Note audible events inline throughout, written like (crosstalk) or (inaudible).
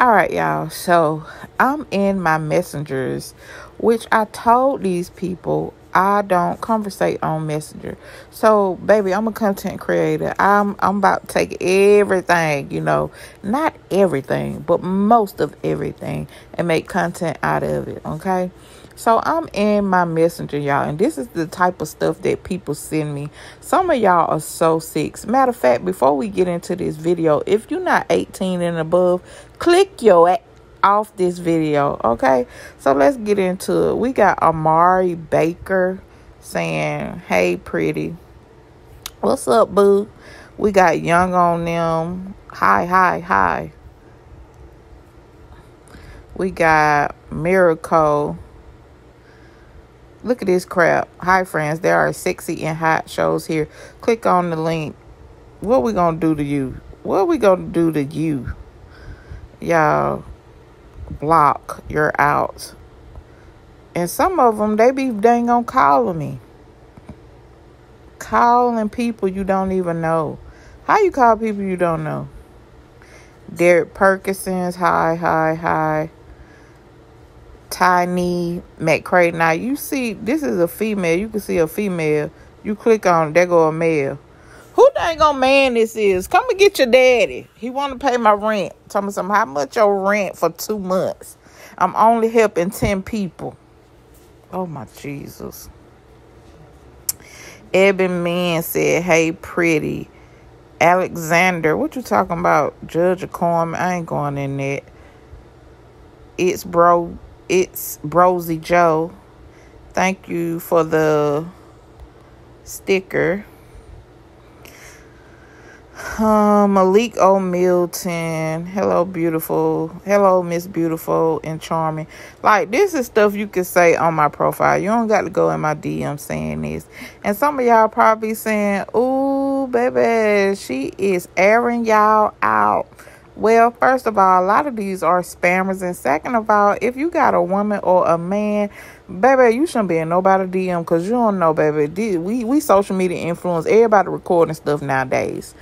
All right, y'all. So I'm in my messengers, which I told these people I don't conversate on Messenger. So, baby, I'm a content creator. I'm I'm about to take everything, you know, not everything, but most of everything and make content out of it, okay? So I'm in my messenger, y'all, and this is the type of stuff that people send me. Some of y'all are so sick. Matter of fact, before we get into this video, if you're not 18 and above, click your off this video, okay? So let's get into it. We got Amari Baker saying, Hey, pretty. What's up, boo? We got Young on them. Hi, hi, hi. We got Miracle Look at this crap. Hi, friends. There are sexy and hot shows here. Click on the link. What we gonna do to you? What we gonna do to you? Y'all, block. You're out. And some of them, they be dang on calling me. Calling people you don't even know. How you call people you don't know? Derek Perkinson's, hi, hi, hi. Tiny McCray. Now you see, this is a female. You can see a female. You click on, there go a male. Who dang on man this is? Come and get your daddy. He want to pay my rent. Tell me some. How much your rent for two months? I'm only helping ten people. Oh my Jesus. Eben Man said, "Hey, pretty." Alexander, what you talking about? Judge of Corm? I ain't going in there. It's bro it's Brosy Joe. Thank you for the sticker. Um, Malik O. Milton. Hello, beautiful. Hello, Miss Beautiful and Charming. Like, this is stuff you can say on my profile. You don't got to go in my DM saying this. And some of y'all probably saying, Ooh, baby, she is airing y'all out. Well, first of all, a lot of these are spammers. And second of all, if you got a woman or a man, baby, you shouldn't be in nobody DM because you don't know, baby. We, we social media influence everybody recording stuff nowadays.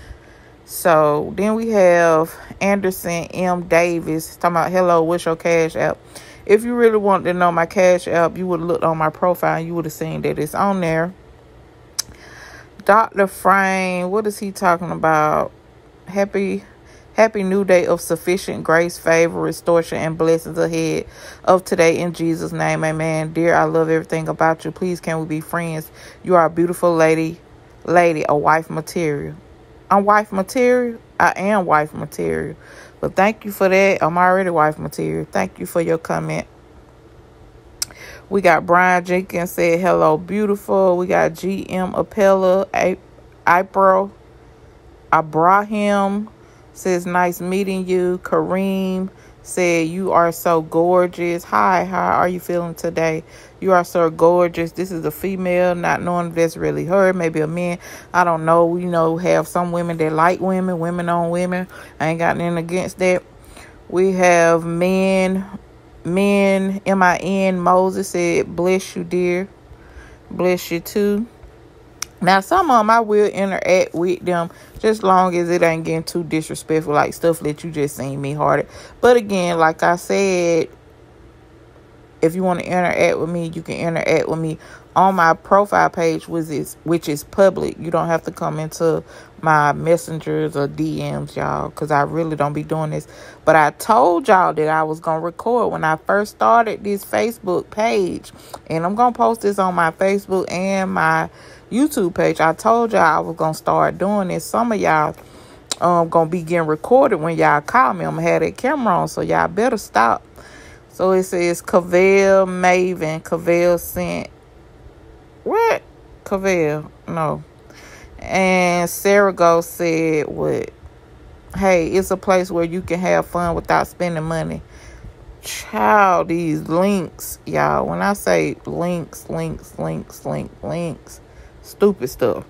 So then we have Anderson M. Davis talking about, hello, what's your cash app? If you really want to know my cash app, you would have looked on my profile and you would have seen that it's on there. Dr. Frame, what is he talking about? Happy Happy new day of sufficient grace, favor, restoration, and blessings ahead of today in Jesus' name. Amen. Dear, I love everything about you. Please, can we be friends? You are a beautiful lady, lady, a wife material. I'm wife material. I am wife material. But thank you for that. I'm already wife material. Thank you for your comment. We got Brian Jenkins said, hello, beautiful. We got GM Appella, April, Abraham, says nice meeting you. Kareem said you are so gorgeous. Hi, how are you feeling today? You are so gorgeous. This is a female, not knowing if that's really her, maybe a man. I don't know. You know, have some women that like women, women on women. I ain't got nothing against that. We have men, men, M-I-N, Moses said, bless you, dear. Bless you too. Now, some of them I will interact with them just long as it ain't getting too disrespectful, like stuff that you just seen me hearted. But again, like I said, if you want to interact with me, you can interact with me on my profile page, which is which is public. You don't have to come into my messengers or DMs, y'all, because I really don't be doing this. But I told y'all that I was gonna record when I first started this Facebook page, and I'm gonna post this on my Facebook and my YouTube page. I told y'all I was gonna start doing this. Some of y'all um gonna be getting recorded when y'all call me. I'm gonna have that camera on, so y'all better stop. So it says Cavell Maven. Cavell sent what? Cavell. No. And Sarah Go said what? Hey, it's a place where you can have fun without spending money. Child, these links, y'all. When I say links, links, links, links, links, Stupid stuff.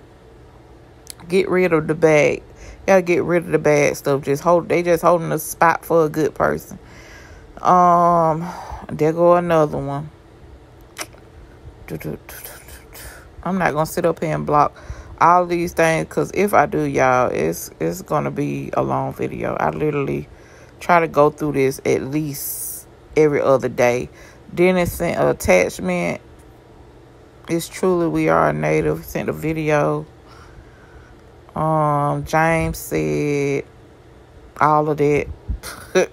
Get rid of the bag. Gotta get rid of the bad stuff. Just hold they just holding a spot for a good person. Um there go another one. I'm not gonna sit up here and block all these things because if I do, y'all, it's it's gonna be a long video. I literally try to go through this at least every other day. Dennis sent an attachment. It's truly we are a native. Sent a video. Um, James said all of that. (laughs)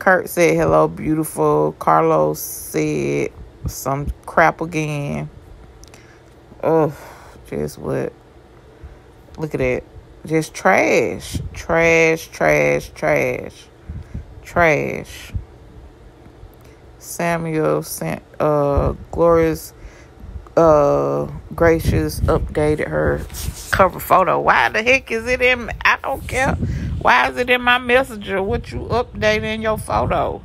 Kurt said hello, beautiful. Carlos said some crap again. Oh, just what? Look at that. Just trash. Trash, trash, trash. Trash. Samuel sent uh Gloria's uh gracious updated her cover photo. Why the heck is it in I don't care. Why is it in my messenger? What you updating your photo?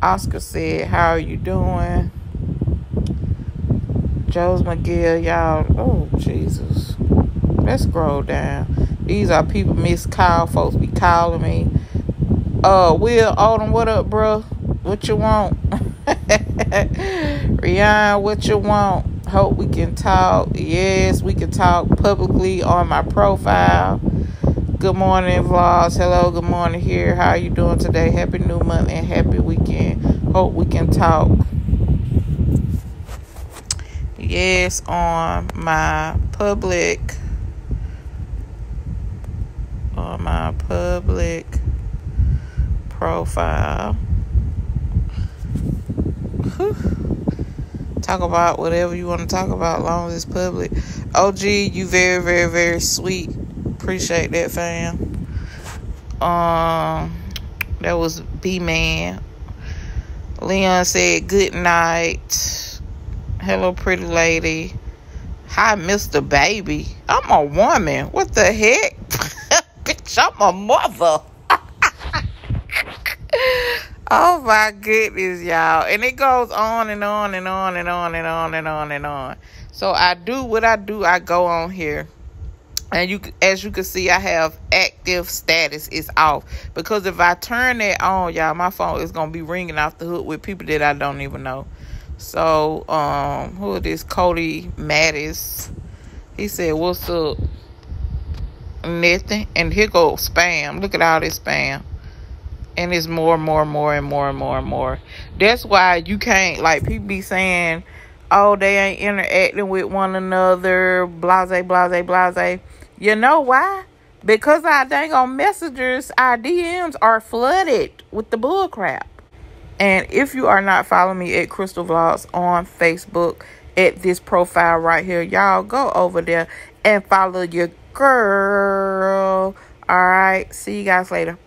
Oscar said, How are you doing? Joe's McGill, y'all. Oh, Jesus. Let's scroll down. These are people miss call. Folks be calling me. Uh, Will Odom, what up, bro? What you want? (laughs) (laughs) Rihanna, what you want? Hope we can talk. Yes, we can talk publicly on my profile. Good morning, vlogs. Hello, good morning here. How are you doing today? Happy new month and happy weekend. Hope we can talk. Yes, on my public on my public profile. Talk about whatever you want to talk about, long as it's public. OG, you very, very, very sweet. Appreciate that, fam. Um, that was B Man. Leon said good night. Hello, pretty lady. Hi, Mr. Baby. I'm a woman. What the heck? (laughs) Bitch, I'm a mother. Oh my goodness, y'all. And it goes on and on and on and on and on and on and on. So I do what I do. I go on here. And you as you can see i have active status. Is off. Because if i turn that on y'all my phone is gonna be ringing off the hook with people that i don't even know. So um who is this? Cody mattis. He said what's up nothing and here goes spam. Look at all this spam and it's more and more and more and more and more and more that's why you can't like people be saying oh they ain't interacting with one another blase blase blase you know why? Because our dang on messengers, our DMs are flooded with the bull crap. And if you are not following me at Crystal Vlogs on Facebook at this profile right here, y'all go over there and follow your girl. All right. See you guys later.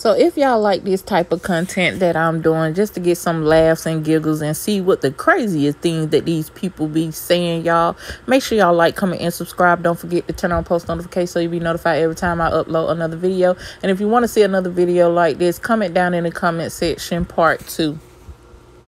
So if y'all like this type of content that I'm doing just to get some laughs and giggles and see what the craziest things that these people be saying, y'all, make sure y'all like, comment, and subscribe. Don't forget to turn on post notifications so you'll be notified every time I upload another video. And if you want to see another video like this, comment down in the comment section part two.